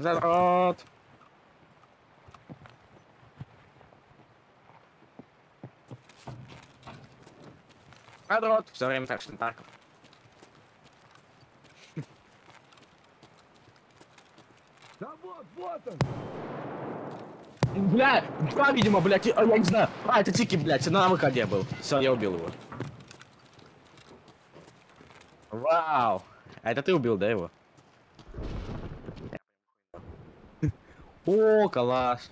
Задрот. Задрот. Все время так, что так. Да вот, вот он! Бля, два, видимо, блядь, а, я не знаю. А, это Тики, блядь, на выходе был. Все, я убил его. Вау. А это ты убил, да, его? О, калаш.